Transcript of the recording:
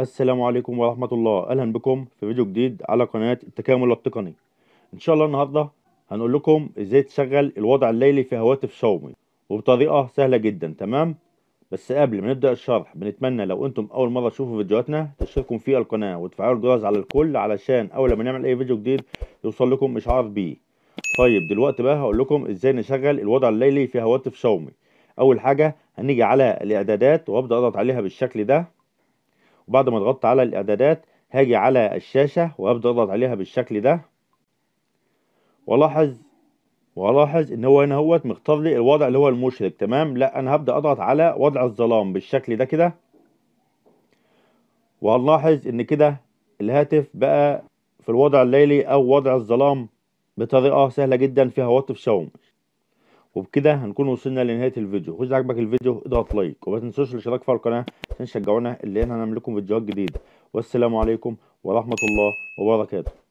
السلام عليكم ورحمة الله. أهلا بكم في فيديو جديد على قناة التكامل التقني. إن شاء الله النهاردة هنقول لكم إزاي تشغل الوضع الليلي في هواتف شاومي. وبطريقة سهلة جدا تمام؟ بس قبل ما نبدأ الشرح بنتمنى لو أنتم أول مرة تشوفوا فيديوهاتنا تشتركوا في القناة وتفعلوا الجرس على الكل علشان أول ما نعمل أي فيديو جديد يوصل لكم إشعار بيه. طيب دلوقتي بقى هقول لكم إزاي نشغل الوضع الليلي في هواتف شاومي. أول حاجة هنيجي على الإعدادات وأبدأ أضغط عليها بالشكل ده. وبعد ما ضغطت على الإعدادات هاجي على الشاشة وأبدأ أضغط عليها بالشكل ده. وألاحظ وألاحظ إن هو هنا هوت مختار لي الوضع اللي هو المشرق. تمام؟ لا أنا هبدأ أضغط على وضع الظلام بالشكل ده كده. وهنلاحظ إن كده الهاتف بقى في الوضع الليلي أو وضع الظلام بطريقة سهلة جدا في هواتف شاومي. وبكده هنكون وصلنا لنهاية الفيديو. اذا عجبك الفيديو اضغط لايك وما تنسوش الاشتراك في القناة عشان تشجعونا اللي إحنا هنعمل لكم فيديوهات جديدة. والسلام عليكم ورحمة الله وبركاته.